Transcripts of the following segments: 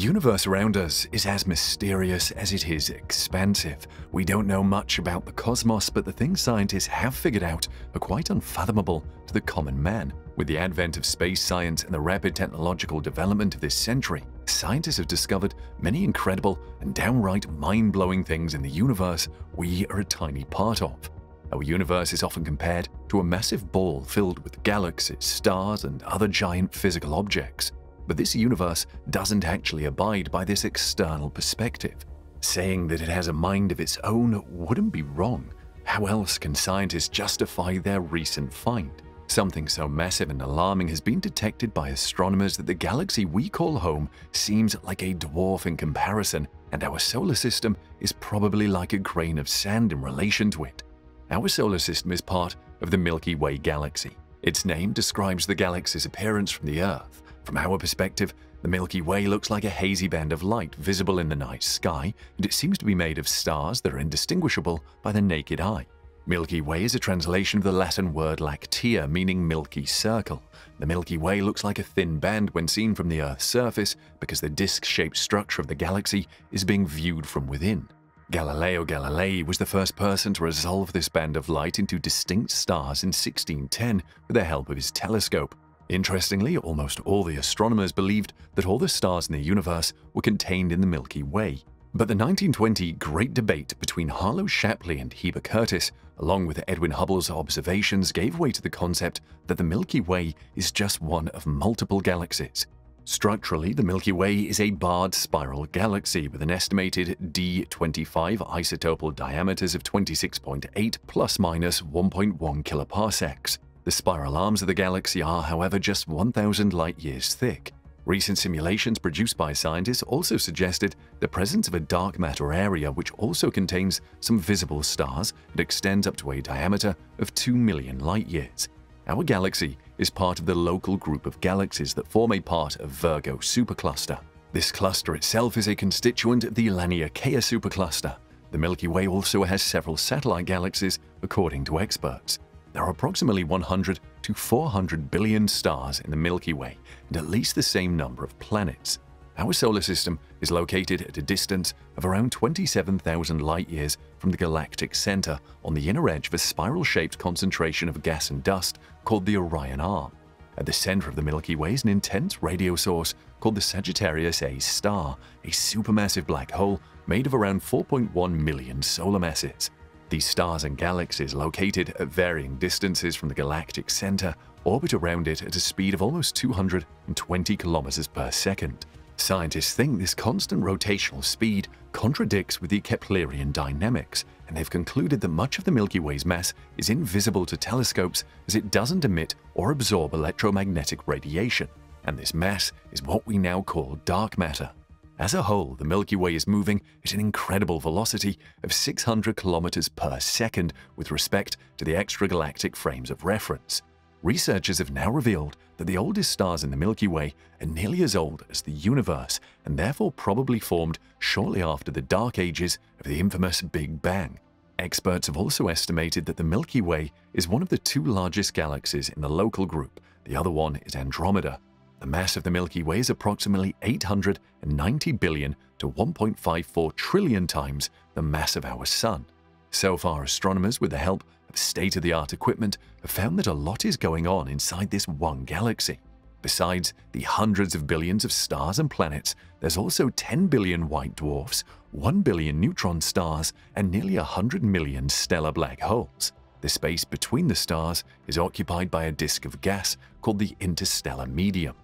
universe around us is as mysterious as it is expansive. We don't know much about the cosmos, but the things scientists have figured out are quite unfathomable to the common man. With the advent of space science and the rapid technological development of this century, scientists have discovered many incredible and downright mind-blowing things in the universe we are a tiny part of. Our universe is often compared to a massive ball filled with galaxies, stars, and other giant physical objects. But this universe doesn't actually abide by this external perspective. Saying that it has a mind of its own wouldn't be wrong. How else can scientists justify their recent find? Something so massive and alarming has been detected by astronomers that the galaxy we call home seems like a dwarf in comparison, and our solar system is probably like a grain of sand in relation to it. Our solar system is part of the Milky Way galaxy. Its name describes the galaxy's appearance from the Earth. From our perspective, the Milky Way looks like a hazy band of light visible in the night sky, and it seems to be made of stars that are indistinguishable by the naked eye. Milky Way is a translation of the Latin word lactea, meaning milky circle. The Milky Way looks like a thin band when seen from the Earth's surface because the disc-shaped structure of the galaxy is being viewed from within. Galileo Galilei was the first person to resolve this band of light into distinct stars in 1610 with the help of his telescope. Interestingly, almost all the astronomers believed that all the stars in the universe were contained in the Milky Way. But the 1920 Great Debate between Harlow Shapley and Heber Curtis, along with Edwin Hubble's observations, gave way to the concept that the Milky Way is just one of multiple galaxies. Structurally, the Milky Way is a barred spiral galaxy with an estimated D25 isophotal diameters of 26.8 plus minus 1.1 kiloparsecs. The spiral arms of the galaxy are, however, just 1,000 light-years thick. Recent simulations produced by scientists also suggested the presence of a dark matter area which also contains some visible stars and extends up to a diameter of 2 million light-years. Our galaxy is part of the local group of galaxies that form a part of Virgo supercluster. This cluster itself is a constituent of the Laniakea supercluster. The Milky Way also has several satellite galaxies, according to experts. There are approximately 100 to 400 billion stars in the Milky Way and at least the same number of planets. Our solar system is located at a distance of around 27,000 light-years from the galactic center on the inner edge of a spiral-shaped concentration of gas and dust called the Orion Arm. At the center of the Milky Way is an intense radio source called the Sagittarius A star, a supermassive black hole made of around 4.1 million solar masses. These stars and galaxies, located at varying distances from the galactic center, orbit around it at a speed of almost 220 kilometers per second. Scientists think this constant rotational speed contradicts with the Keplerian dynamics, and they've concluded that much of the Milky Way's mass is invisible to telescopes as it doesn't emit or absorb electromagnetic radiation, and this mass is what we now call dark matter. As a whole, the Milky Way is moving at an incredible velocity of 600 kilometers per second with respect to the extragalactic frames of reference. Researchers have now revealed that the oldest stars in the Milky Way are nearly as old as the universe and therefore probably formed shortly after the dark ages of the infamous Big Bang. Experts have also estimated that the Milky Way is one of the two largest galaxies in the local group, the other one is Andromeda, the mass of the Milky Way is approximately 890 billion to 1.54 trillion times the mass of our Sun. So far, astronomers, with the help of state-of-the-art equipment, have found that a lot is going on inside this one galaxy. Besides the hundreds of billions of stars and planets, there's also 10 billion white dwarfs, 1 billion neutron stars, and nearly 100 million stellar black holes. The space between the stars is occupied by a disk of gas called the interstellar medium.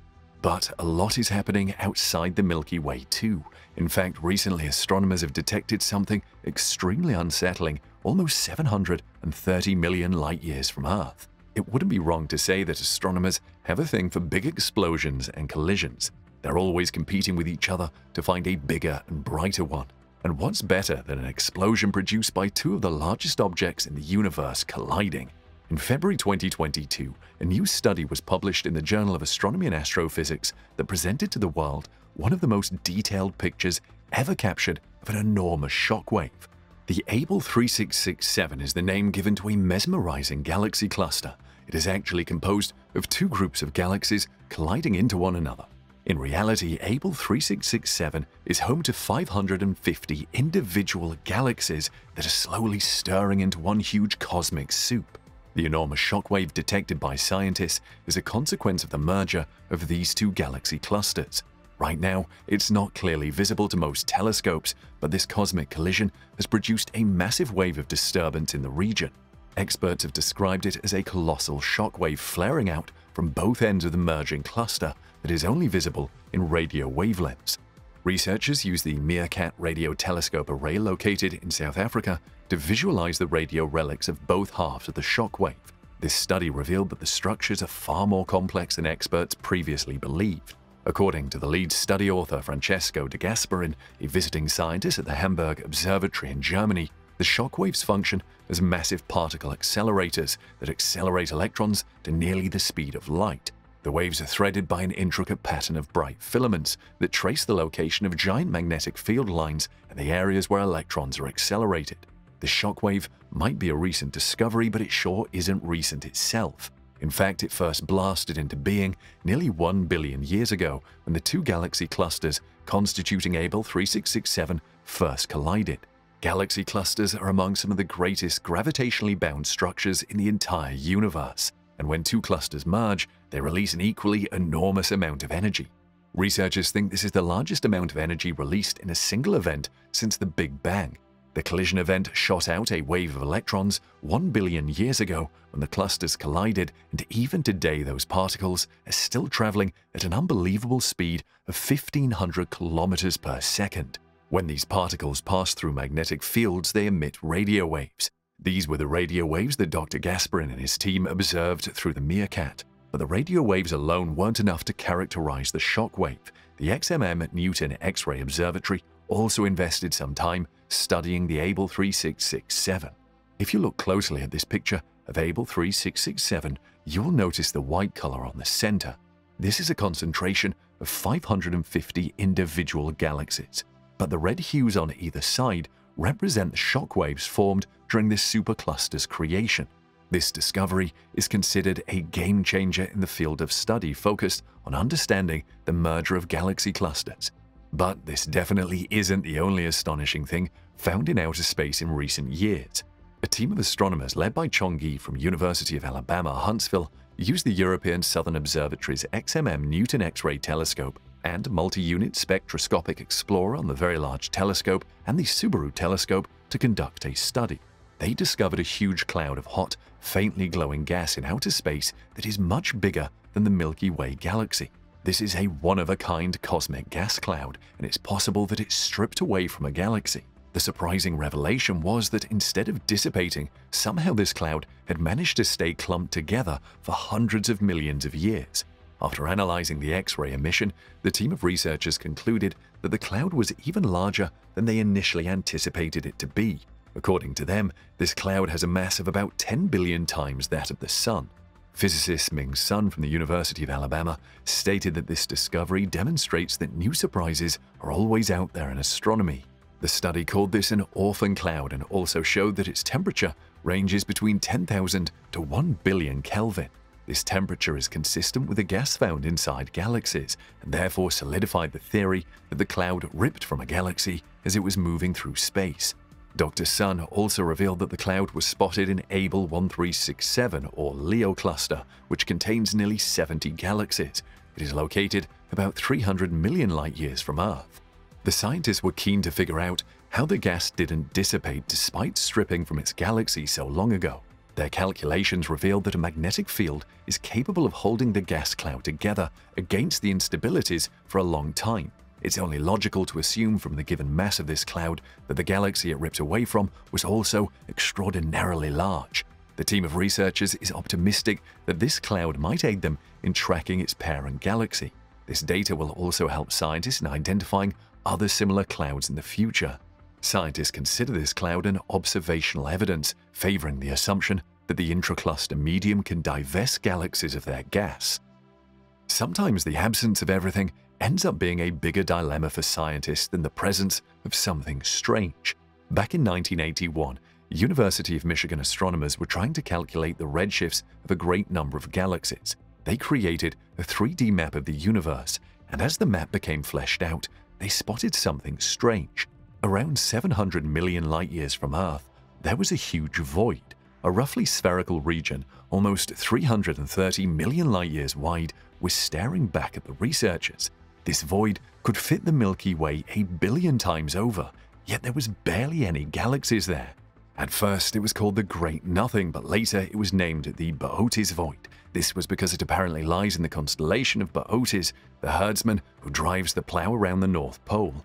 But a lot is happening outside the Milky Way too. In fact, recently astronomers have detected something extremely unsettling almost 730 million light-years from Earth. It wouldn't be wrong to say that astronomers have a thing for big explosions and collisions. They're always competing with each other to find a bigger and brighter one. And what's better than an explosion produced by two of the largest objects in the universe colliding? In February 2022, a new study was published in the Journal of Astronomy and Astrophysics that presented to the world one of the most detailed pictures ever captured of an enormous shockwave. The Abell 3667 is the name given to a mesmerizing galaxy cluster. It is actually composed of two groups of galaxies colliding into one another. In reality, Abell 3667 is home to 550 individual galaxies that are slowly stirring into one huge cosmic soup. The enormous shockwave detected by scientists is a consequence of the merger of these two galaxy clusters. Right now, it's not clearly visible to most telescopes, but this cosmic collision has produced a massive wave of disturbance in the region. Experts have described it as a colossal shockwave flaring out from both ends of the merging cluster that is only visible in radio wavelengths. Researchers use the Meerkat radio telescope array located in South Africa to visualize the radio relics of both halves of the shockwave. This study revealed that the structures are far more complex than experts previously believed. According to the lead study author Francesco de Gasperin, a visiting scientist at the Hamburg Observatory in Germany, the shockwaves function as massive particle accelerators that accelerate electrons to nearly the speed of light. The waves are threaded by an intricate pattern of bright filaments that trace the location of giant magnetic field lines and the areas where electrons are accelerated. The shockwave might be a recent discovery, but it sure isn't recent itself. In fact, it first blasted into being nearly 1 billion years ago when the two galaxy clusters constituting Abell 3667 first collided. Galaxy clusters are among some of the greatest gravitationally bound structures in the entire universe and when two clusters merge, they release an equally enormous amount of energy. Researchers think this is the largest amount of energy released in a single event since the Big Bang. The collision event shot out a wave of electrons 1 billion years ago when the clusters collided, and even today those particles are still traveling at an unbelievable speed of 1500 kilometers per second. When these particles pass through magnetic fields, they emit radio waves. These were the radio waves that Dr. Gasperin and his team observed through the Meerkat. But the radio waves alone weren't enough to characterize the shock wave. The XMM at Newton X-ray Observatory also invested some time studying the Abell 3667. If you look closely at this picture of Abell 3667, you'll notice the white color on the center. This is a concentration of 550 individual galaxies, but the red hues on either side represent the shock waves formed during this supercluster's creation. This discovery is considered a game changer in the field of study focused on understanding the merger of galaxy clusters. But this definitely isn't the only astonishing thing found in outer space in recent years. A team of astronomers led by Chong Yi from University of Alabama, Huntsville, used the European Southern Observatory's XMM Newton X-ray telescope and multi-unit spectroscopic explorer on the Very Large Telescope and the Subaru telescope to conduct a study. They discovered a huge cloud of hot, faintly glowing gas in outer space that is much bigger than the Milky Way galaxy. This is a one-of-a-kind cosmic gas cloud, and it's possible that it's stripped away from a galaxy. The surprising revelation was that instead of dissipating, somehow this cloud had managed to stay clumped together for hundreds of millions of years. After analyzing the X-ray emission, the team of researchers concluded that the cloud was even larger than they initially anticipated it to be. According to them, this cloud has a mass of about 10 billion times that of the Sun. Physicist Ming Sun from the University of Alabama stated that this discovery demonstrates that new surprises are always out there in astronomy. The study called this an orphan cloud and also showed that its temperature ranges between 10,000 to 1 billion Kelvin. This temperature is consistent with the gas found inside galaxies, and therefore solidified the theory that the cloud ripped from a galaxy as it was moving through space. Dr. Sun also revealed that the cloud was spotted in Abell 1367 or Leo cluster, which contains nearly 70 galaxies. It is located about 300 million light-years from Earth. The scientists were keen to figure out how the gas didn't dissipate despite stripping from its galaxy so long ago. Their calculations revealed that a magnetic field is capable of holding the gas cloud together against the instabilities for a long time. It's only logical to assume from the given mass of this cloud that the galaxy it ripped away from was also extraordinarily large. The team of researchers is optimistic that this cloud might aid them in tracking its parent galaxy. This data will also help scientists in identifying other similar clouds in the future. Scientists consider this cloud an observational evidence, favoring the assumption that the intracluster medium can divest galaxies of their gas. Sometimes the absence of everything ends up being a bigger dilemma for scientists than the presence of something strange. Back in 1981, University of Michigan astronomers were trying to calculate the redshifts of a great number of galaxies. They created a 3D map of the universe and as the map became fleshed out, they spotted something strange. Around 700 million light years from Earth, there was a huge void, a roughly spherical region almost 330 million light years wide was staring back at the researchers. This void could fit the Milky Way a billion times over, yet there was barely any galaxies there. At first, it was called the Great Nothing, but later it was named the Boötes Void. This was because it apparently lies in the constellation of Boötes, the herdsman who drives the plow around the North Pole.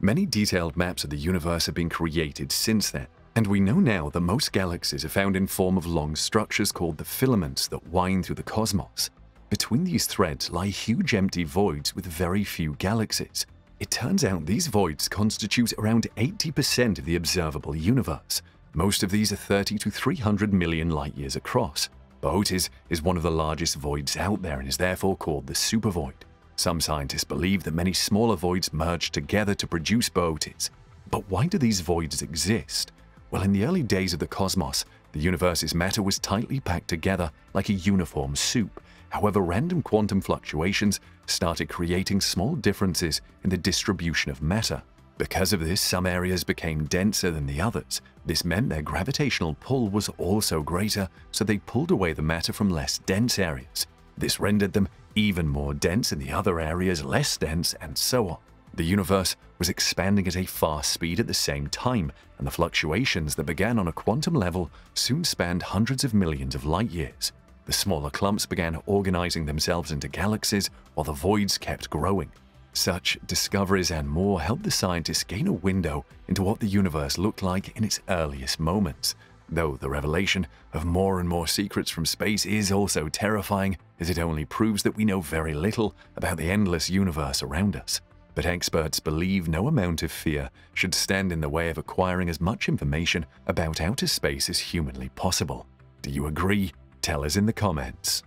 Many detailed maps of the universe have been created since then, and we know now that most galaxies are found in form of long structures called the filaments that wind through the cosmos. Between these threads lie huge empty voids with very few galaxies. It turns out these voids constitute around 80% of the observable universe, most of these are 30 to 300 million light-years across. Boötes is one of the largest voids out there and is therefore called the supervoid. Some scientists believe that many smaller voids merge together to produce Boötes. But why do these voids exist? Well, in the early days of the cosmos, the universe's matter was tightly packed together like a uniform soup. However, random quantum fluctuations started creating small differences in the distribution of matter. Because of this, some areas became denser than the others. This meant their gravitational pull was also greater, so they pulled away the matter from less dense areas. This rendered them even more dense in the other areas less dense, and so on. The universe was expanding at a fast speed at the same time, and the fluctuations that began on a quantum level soon spanned hundreds of millions of light years. The smaller clumps began organizing themselves into galaxies, while the voids kept growing. Such discoveries and more helped the scientists gain a window into what the universe looked like in its earliest moments. Though the revelation of more and more secrets from space is also terrifying, as it only proves that we know very little about the endless universe around us. But experts believe no amount of fear should stand in the way of acquiring as much information about outer space as humanly possible. Do you agree? Tell us in the comments.